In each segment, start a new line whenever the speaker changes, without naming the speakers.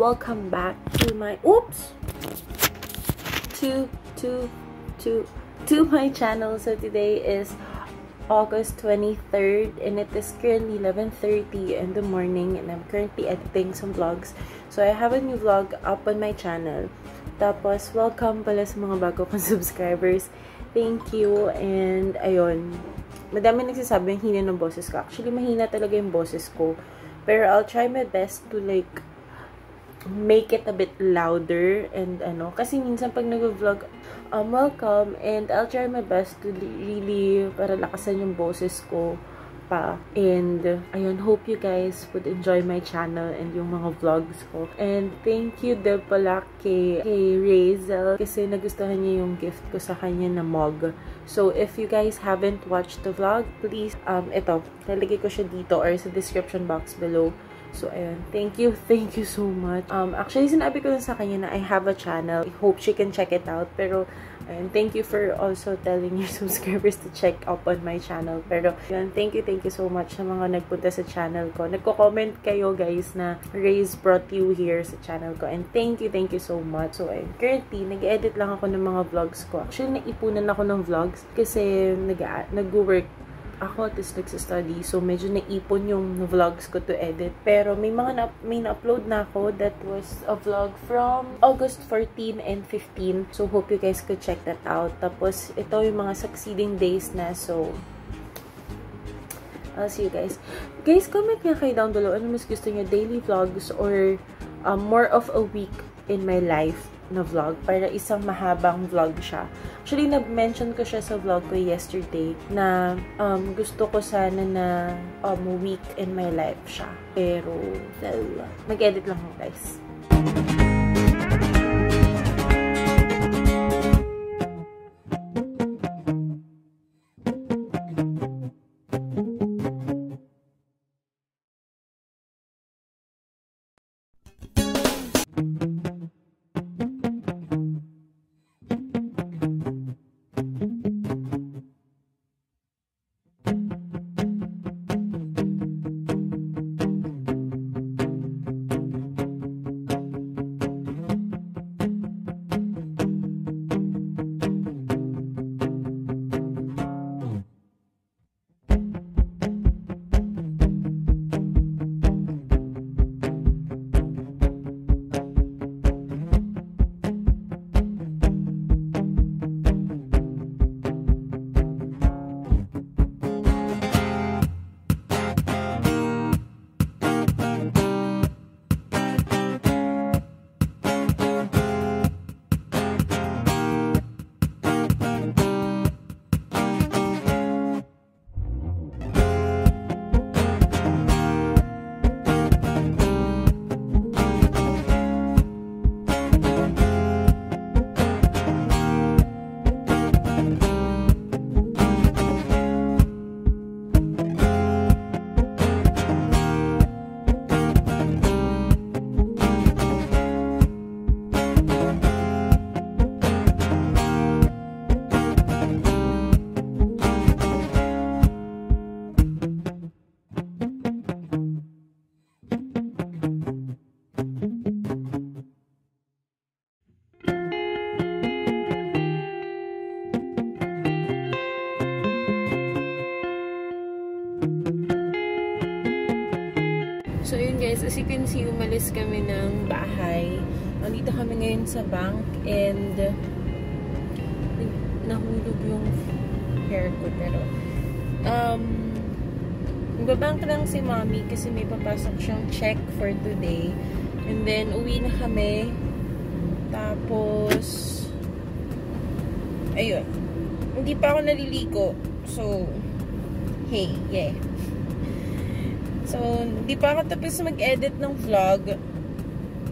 welcome back to my oops. To to to to my channel. So today is August 23rd and it is currently 11.30 in the morning and I'm currently editing some vlogs. So I have a new vlog up on my channel. Tapos welcome pala sa mga bago kong subscribers. Thank you and ayun. Madami nagsasabing hina ng boses ko. Actually mahina talaga yung boses ko. Pero I'll try my best to like make it a bit louder and ano. Kasi minsan pag nag-vlog um, welcome and I'll try my best to really para lakasan yung boses ko pa. And ayun hope you guys would enjoy my channel and yung mga vlogs ko. And thank you din pala kay, kay Razel kasi nagustuhan niya yung gift ko sa kanya na mug. So if you guys haven't watched the vlog please um ito lalagay ko siya dito or sa description box below So, ayun. Thank you. Thank you so much. Um, actually, sinabi ko lang sa kanya na I have a channel. I hope she can check it out. Pero, ayun. Thank you for also telling your subscribers to check up on my channel. Pero, yun. Thank you, thank you so much sa mga nagpunta sa channel ko. Nagko-comment kayo, guys, na Ray's brought you here sa channel ko. And thank you, thank you so much. So, ayun. Currently, nag-edit lang ako ng mga vlogs ko. Actually, naipunan ako ng vlogs kasi nag-work ako, tapos nagsa-study. So, medyo naipon yung vlogs ko to edit. Pero, may mga na, may na-upload na ako that was a vlog from August 14 and 15. So, hope you guys could check that out. Tapos, ito yung mga succeeding days na. So, I'll see you guys. Guys, comment nga kayo down below. Ano mas gusto niyo? Daily vlogs or um, more of a week in my life na vlog para isang mahabang vlog siya. Actually, nag-mention ko siya sa vlog ko yesterday na um, gusto ko sana na um, week in my life siya. Pero, mag-edit lang ako guys. See, umalis kami ng bahay. Nandito kami ngayon sa bank and nahulog yung hair ko. Pero, um, magbabank lang si mommy kasi may papasok siyang check for today. And then, uwi na kami. Tapos, ayun. Hindi pa ako naliligo. So, hey, yeah. So, di pa ako tapos mag-edit ng vlog.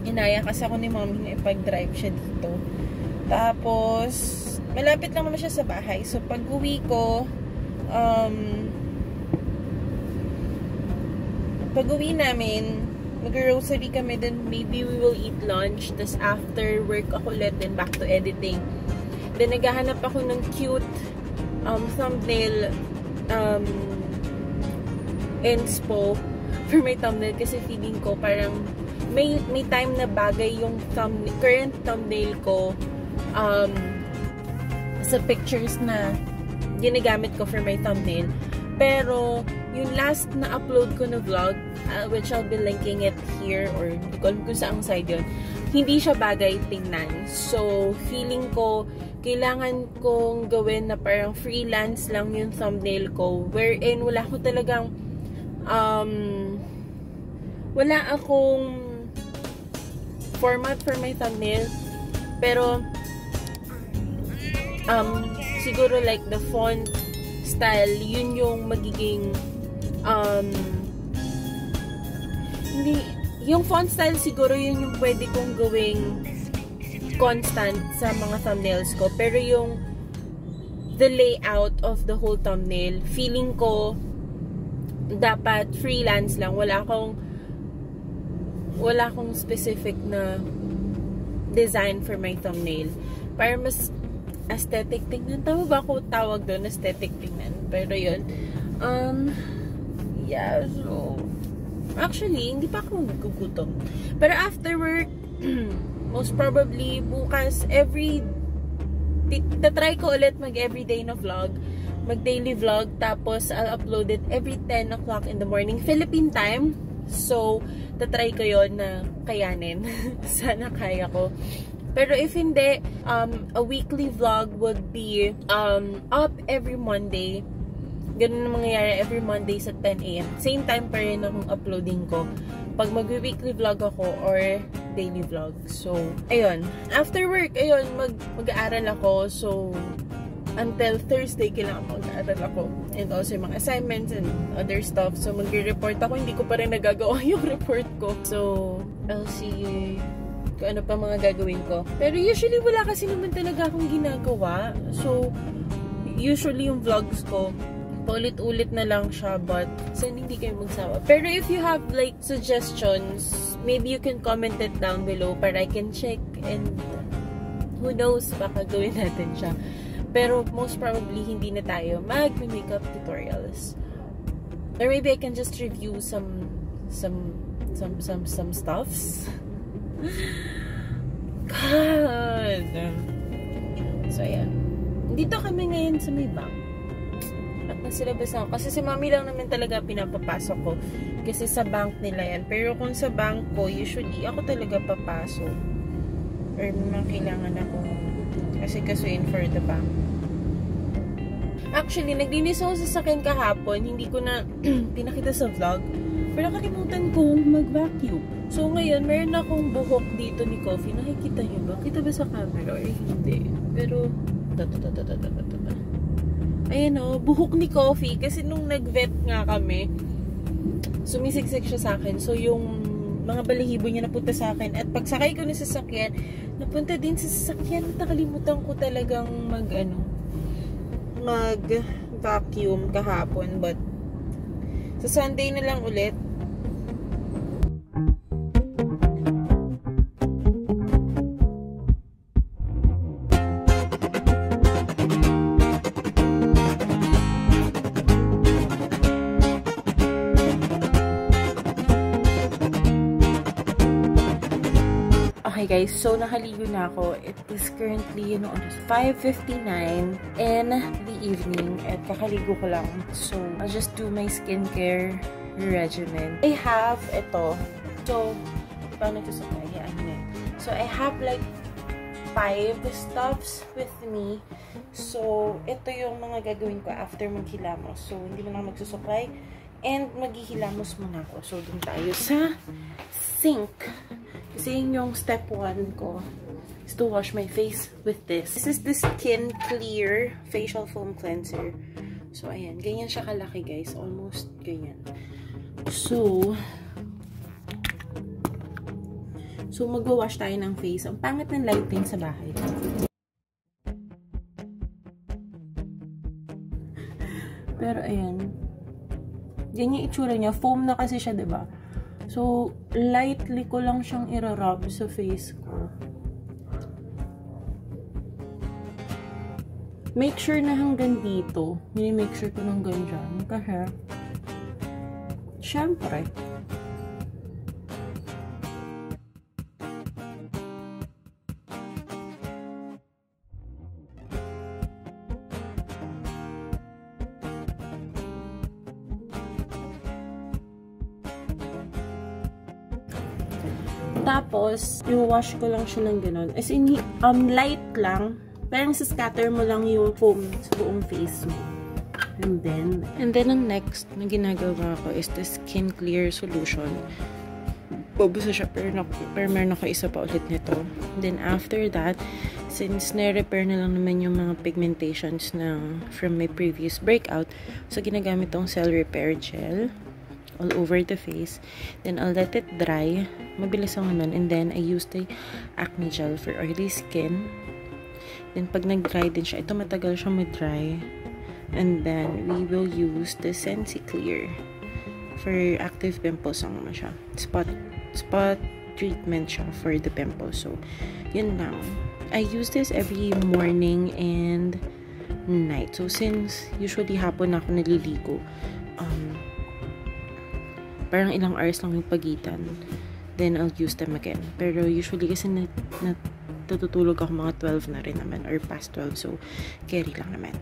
Inaya kasi ako ni mommy na ipag-drive siya dito. Tapos, malapit lang naman siya sa bahay. So, pag uwi ko, um, pag uwi namin, mag-grocery kami, then maybe we will eat lunch. Tapos, after work ako ulit, then back to editing. Then, naghahanap ako ng cute um, thumbnail um, inspo for my thumbnail kasi feeling ko parang may, may time na bagay yung thumb, current thumbnail ko um, sa pictures na ginagamit ko for my thumbnail. Pero, yung last na upload ko na vlog, uh, which I'll be linking it here, or hindi ko alam kung saan side yun, hindi siya bagay tingnan. So, feeling ko, kailangan kong gawin na parang freelance lang yung thumbnail ko, wherein wala ko talagang, um, wala akong format for my thumbnail, pero, um, siguro like the font style, yun yung magiging um, hindi, yung font style siguro yun yung pwede kong gawing constant sa mga thumbnails ko. Pero yung the layout of the whole thumbnail, feeling ko dapat freelance lang. Wala akong wala akong specific na design for my thumbnail. Para mas aesthetic tingnan. Tama ba ako tawag doon? Aesthetic tingnan. Pero yun. Um, yeah, so, actually, hindi pa ako nagkugutom. Pero after work, most probably, bukas, every, tatry ko ulit mag everyday na vlog, mag daily vlog, tapos I'll upload it every 10 o'clock in the morning, Philippine time. So, tatry ko yon na kayanin. Sana kaya ko. Pero if hindi, um, a weekly vlog would be um, up every Monday. Ganun ang mangyayari every Monday sa 10 a.m. Same time pa rin akong uploading ko. Pag mag-weekly vlog ako or daily vlog. So, ayun. After work, ayun, mag mag-aaral ako. So, until Thursday, kailangan mag-aaral ako. And also yung mga assignments and other stuff. So, mag-report ako. Hindi ko pa rin nagagawa yung report ko. So, I'll see kung ano pa mga gagawin ko. Pero usually wala kasi naman talaga akong ginagawa. So, usually yung vlogs ko, paulit-ulit na lang siya, but sana hindi kayo magsawa. Pero if you have like suggestions, maybe you can comment it down below para I can check and who knows, baka gawin natin siya. Pero most probably, hindi na tayo mag-makeup tutorials. Or maybe I can just review some some some some some stuffs. God! So, ayan. Dito kami ngayon sa may bank. At nasilabas ako. Kasi si mami lang naman talaga pinapapasok ko. Kasi sa bank nila yan. Pero kung sa bank ko, usually, ako talaga papasok. Or mga kailangan ako kasi kasuin for the bank. Actually, naglinis ako sa sakin kahapon. Hindi ko na pinakita sa vlog. Pero nakalimutan kong mag-vacuum. So, ngayon, meron akong buhok dito ni Coffee. Nakikita nyo ba? Kita ba sa camera or hindi? Pero, ayan o, buhok ni Coffee. Kasi nung nag-vet nga kami, sumisiksik siya sa akin. So, yung mga balahibo niya napunta sa akin. At pagsakay ko na sa sasakyan, napunta din sa sasakyan. Nakalimutan ko talagang mag, ano, mag vacuum kahapon. But, sa Sunday na lang ulit, Okay guys, so nakaligo na ako. It is currently, you know, 5.59 in the evening at kakaligo ko lang. So, I'll just do my skincare regimen. I have ito. So, paano ito sa kaya? Ano So, I have like five stuffs with me. So, ito yung mga gagawin ko after maghilamos. So, hindi mo na magsusupply. And maghihilamos muna ako. So, dun tayo sa sink. Kasi yun yung step 1 ko is to wash my face with this. This is the Skin Clear Facial Foam Cleanser. So, ayan. Ganyan siya kalaki, guys. Almost ganyan. So, so magwa-wash tayo ng face. Ang pangit ng lighting sa bahay. Pero, ayan. Ganyan itsura niya. Foam na kasi siya, ba diba? So, lightly ko lang siyang irarub sa face ko. Make sure na hanggang dito. Mini-make sure ko hanggang dyan. Kasi, syempre, Tapos, i-wash ko lang siya ng ganun. As in, um, light lang. Parang scatter mo lang yung foam sa buong face mo. And then, and then ang next na ginagawa ko is the Skin Clear Solution. Babusa siya, pero, na, pero meron ako isa pa ulit nito. Then after that, since na-repair na lang naman yung mga pigmentations ng from my previous breakout, so ginagamit tong Cell Repair Gel all over the face. Then, I'll let it dry. Mabilis ako nun. And then, I use the acne gel for oily skin. Then, pag nag-dry din siya, ito matagal siya mag-dry. And then, we will use the Sensi Clear for active pimples ang naman siya. Spot, spot treatment siya for the pimples. So, yun lang. I use this every morning and night. So, since usually hapon ako naliligo, um, parang ilang hours lang yung pagitan. Then, I'll use them again. Pero usually kasi na, na natutulog ako mga 12 na rin naman or past 12. So, carry lang naman.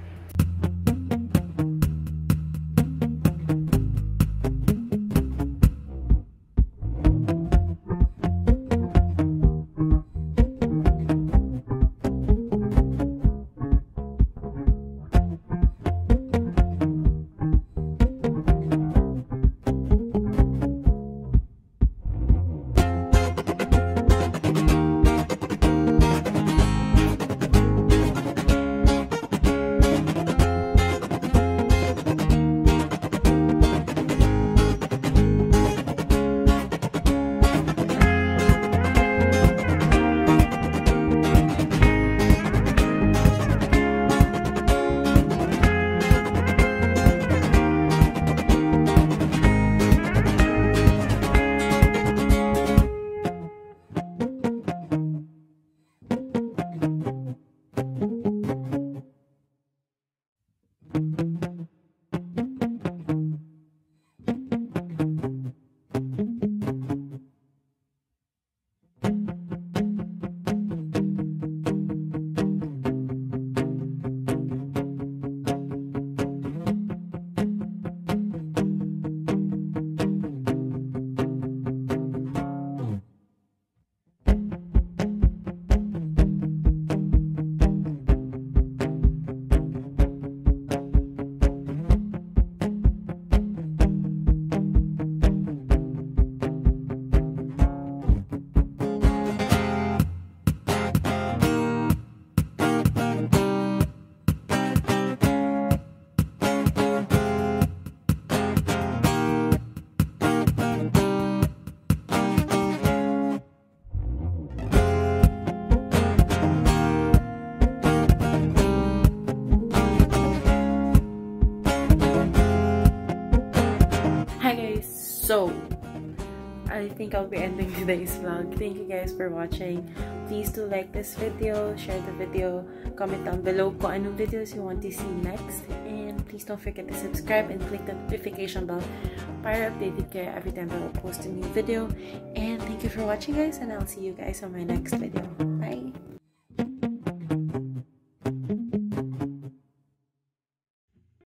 So, I think I'll be ending today's vlog. Thank you guys for watching. Please do like this video, share the video, comment down below kung anong videos you want to see next. And please don't forget to subscribe and click the notification bell para updated kayo every time I will post a new video. And thank you for watching guys and I'll see you guys on my next video.